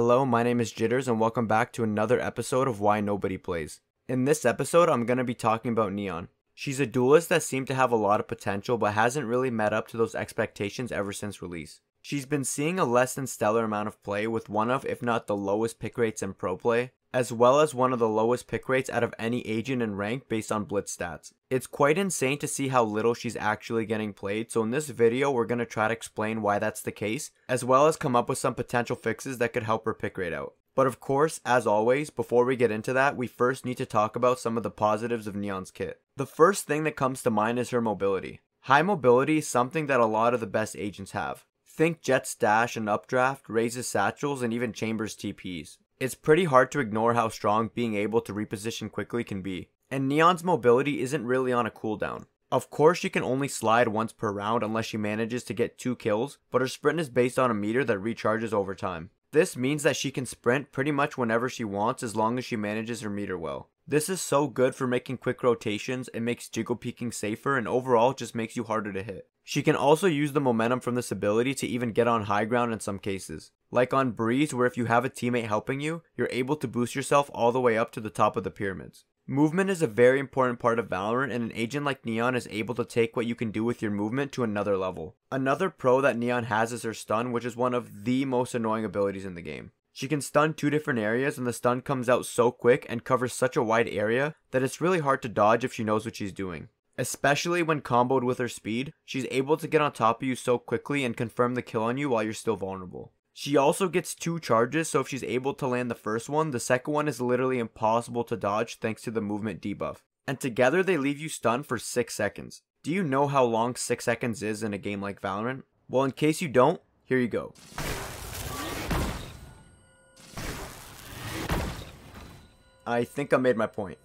Hello, my name is Jitterz, and welcome back to another episode of Why Nobody Plays. In this episode, I'm going to be talking about Neon. She's a duelist that seemed to have a lot of potential, but hasn't really met up to those expectations ever since release. She's been seeing a less than stellar amount of play with one of, if not the lowest pick rates in pro play, as well as one of the lowest pick rates out of any agent in rank based on blitz stats. It's quite insane to see how little she's actually getting played, so in this video we're going to try to explain why that's the case, as well as come up with some potential fixes that could help her pick rate out. But of course, as always, before we get into that, we first need to talk about some of the positives of Neon's kit. The first thing that comes to mind is her mobility. High mobility is something that a lot of the best agents have. Think Jett's dash and updraft, Raze's satchels, and even Chambers TPs. It's pretty hard to ignore how strong being able to reposition quickly can be. And Neon's mobility isn't really on a cooldown. Of course, she can only slide once per round unless she manages to get two kills, but her sprint is based on a meter that recharges over time. This means that she can sprint pretty much whenever she wants as long as she manages her meter well. This is so good for making quick rotations, it makes jiggle peeking safer, and overall just makes you harder to hit. She can also use the momentum from this ability to even get on high ground in some cases. Like on Breeze, where if you have a teammate helping you, you're able to boost yourself all the way up to the top of the pyramids. Movement is a very important part of Valorant, and an agent like Neon is able to take what you can do with your movement to another level. Another pro that Neon has is her stun, which is one of the most annoying abilities in the game. She can stun two different areas, and the stun comes out so quick and covers such a wide area that it's really hard to dodge if she knows what she's doing. Especially when comboed with her speed, she's able to get on top of you so quickly and confirm the kill on you while you're still vulnerable. She also gets two charges, so if she's able to land the first one, the second one is literally impossible to dodge thanks to the movement debuff. And together they leave you stunned for 6 seconds. Do you know how long 6 seconds is in a game like Valorant? Well, in case you don't, here you go. I think I made my point.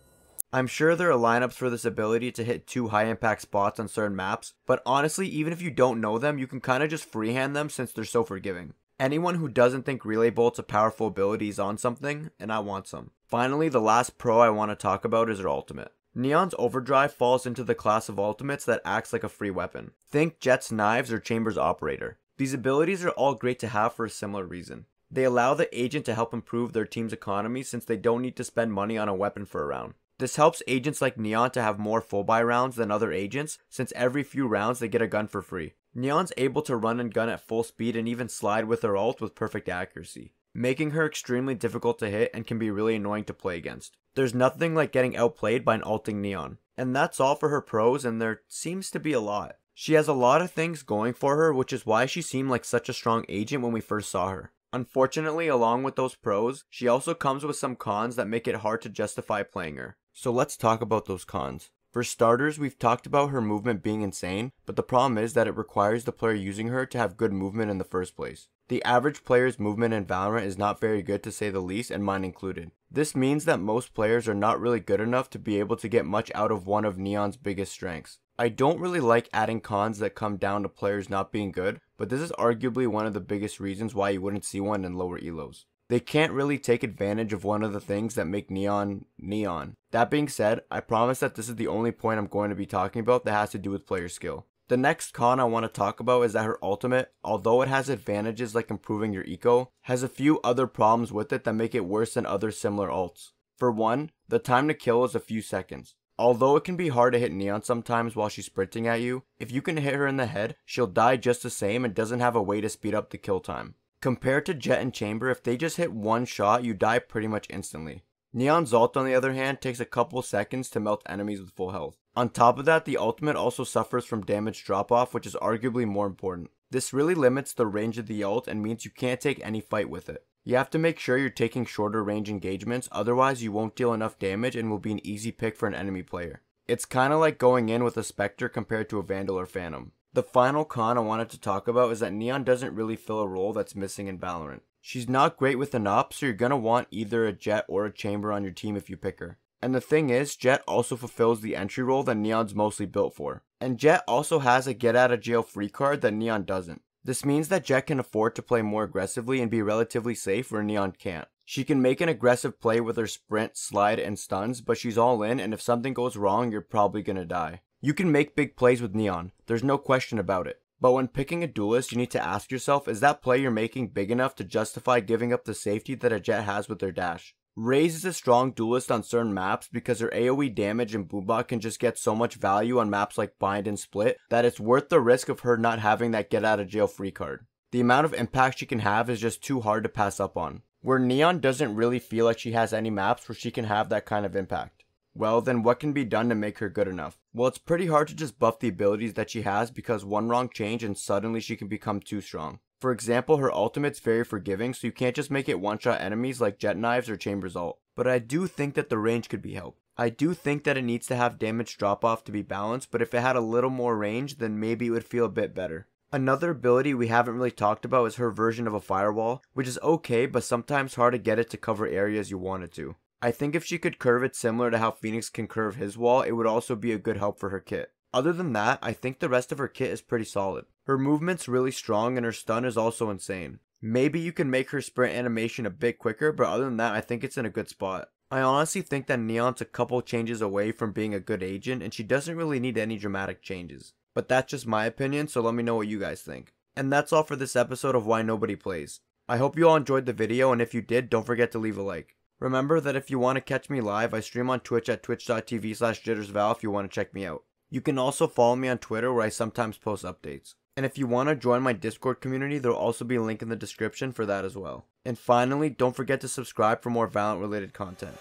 I'm sure there are lineups for this ability to hit two high impact spots on certain maps, but honestly, even if you don't know them, you can kind of just freehand them since they're so forgiving. Anyone who doesn't think Relay Bolt's a powerful ability is on something, and I want some. Finally, the last pro I want to talk about is her ultimate. Neon's Overdrive falls into the class of ultimates that acts like a free weapon. Think Jett's Knives or Chambers Operator. These abilities are all great to have for a similar reason. They allow the agent to help improve their team's economy since they don't need to spend money on a weapon for a round. This helps agents like Neon to have more full buy rounds than other agents, since every few rounds they get a gun for free. Neon's able to run and gun at full speed and even slide with her ult with perfect accuracy, making her extremely difficult to hit and can be really annoying to play against. There's nothing like getting outplayed by an ulting Neon. And that's all for her pros, and there seems to be a lot. She has a lot of things going for her, which is why she seemed like such a strong agent when we first saw her. Unfortunately, along with those pros, she also comes with some cons that make it hard to justify playing her. So let's talk about those cons. For starters, we've talked about her movement being insane, but the problem is that it requires the player using her to have good movement in the first place. The average player's movement in Valorant is not very good to say the least, and mine included. This means that most players are not really good enough to be able to get much out of one of Neon's biggest strengths. I don't really like adding cons that come down to players not being good, but this is arguably one of the biggest reasons why you wouldn't see one in lower elos. They can't really take advantage of one of the things that make Neon Neon. That being said, I promise that this is the only point I'm going to be talking about that has to do with player skill. The next con I want to talk about is that her ultimate, although it has advantages like improving your eco, has a few other problems with it that make it worse than other similar ults. For one, the time to kill is a few seconds. Although it can be hard to hit Neon sometimes while she's sprinting at you, if you can hit her in the head, she'll die just the same and doesn't have a way to speed up the kill time. Compared to Jett and Chamber, if they just hit one shot, you die pretty much instantly. Neon's ult on the other hand takes a couple seconds to melt enemies with full health. On top of that, the ultimate also suffers from damage drop off, which is arguably more important. This really limits the range of the ult and means you can't take any fight with it. You have to make sure you're taking shorter range engagements, otherwise you won't deal enough damage and will be an easy pick for an enemy player. It's kinda like going in with a Spectre compared to a Vandal or Phantom. The final con I wanted to talk about is that Neon doesn't really fill a role that's missing in Valorant. She's not great with an op, so you're gonna want either a Jett or a Chamber on your team if you pick her. And the thing is, Jett also fulfills the entry role that Neon's mostly built for. And Jett also has a get out of jail free card that Neon doesn't. This means that Jett can afford to play more aggressively and be relatively safe where Neon can't. She can make an aggressive play with her sprint, slide, and stuns, but she's all in, and if something goes wrong, you're probably gonna die. You can make big plays with Neon, there's no question about it. But when picking a duelist, you need to ask yourself, is that play you're making big enough to justify giving up the safety that a Jett has with their dash? Raze is a strong duelist on certain maps because her AoE damage and Boombot can just get so much value on maps like Bind and Split that it's worth the risk of her not having that get out of jail free card. The amount of impact she can have is just too hard to pass up on. Where Neon doesn't really feel like she has any maps where she can have that kind of impact. Well, then what can be done to make her good enough? Well, it's pretty hard to just buff the abilities that she has because one wrong change and suddenly she can become too strong. For example, her ultimate's very forgiving, so you can't just make it one-shot enemies like Jett Knives or Chambers ult. But I do think that the range could be helped. I do think that it needs to have damage drop off to be balanced, but if it had a little more range, then maybe it would feel a bit better. Another ability we haven't really talked about is her version of a firewall, which is okay, but sometimes hard to get it to cover areas you want it to. I think if she could curve it similar to how Phoenix can curve his wall, it would also be a good help for her kit. Other than that, I think the rest of her kit is pretty solid. Her movement's really strong and her stun is also insane. Maybe you can make her sprint animation a bit quicker, but other than that, I think it's in a good spot. I honestly think that Neon's a couple changes away from being a good agent, and she doesn't really need any dramatic changes. But that's just my opinion, so let me know what you guys think. And that's all for this episode of Why Nobody Plays. I hope you all enjoyed the video, and if you did, don't forget to leave a like. Remember that if you want to catch me live, I stream on Twitch at twitch.tv slash jitterzval if you want to check me out. You can also follow me on Twitter where I sometimes post updates. And if you want to join my Discord community, there'll also be a link in the description for that as well. And finally, don't forget to subscribe for more Valorant related content.